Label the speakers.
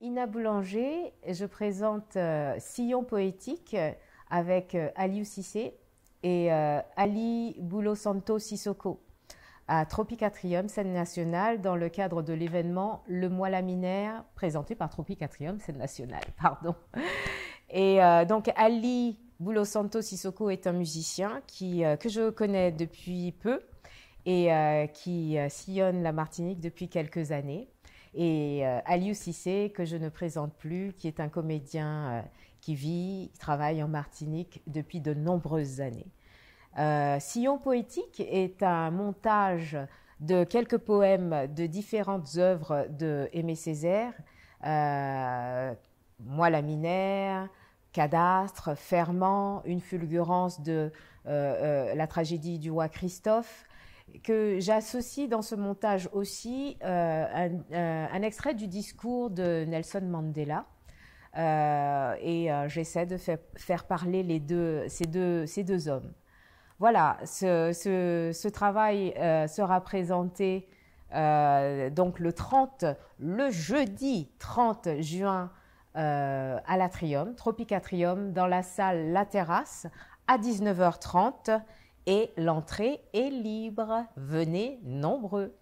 Speaker 1: Ina Boulanger, je présente euh, Sillon poétique avec euh, Aliou Cissé et euh, Ali Boulo Santo Sissoko à Tropicatrium, scène nationale, dans le cadre de l'événement Le Mois Laminaire, présenté par Tropicatrium, scène nationale, pardon. Et euh, donc Ali Boulo Santo Sissoko est un musicien euh, que je connais depuis peu et euh, qui euh, sillonne la Martinique depuis quelques années. Et euh, Aliou Cissé, que je ne présente plus, qui est un comédien euh, qui vit, travaille en Martinique depuis de nombreuses années. Euh, Sillon poétique est un montage de quelques poèmes de différentes œuvres de Aimé Césaire, euh, Moi la minaire, Cadastre, Ferment, Une fulgurance de la tragédie du roi Christophe, que j'associe dans ce montage aussi euh, un, un- extrait du discours de Nelson Mandela. Euh, et euh, j'essaie de faire, parler les deux, ces, deux, ces deux hommes. Voilà, ce, ce- travail euh, sera présenté euh, donc le 30, le jeudi 30 juin euh, à l'Atrium, Tropicatrium, dans la salle La Terrasse à 19h30 et l'entrée est libre. Venez nombreux.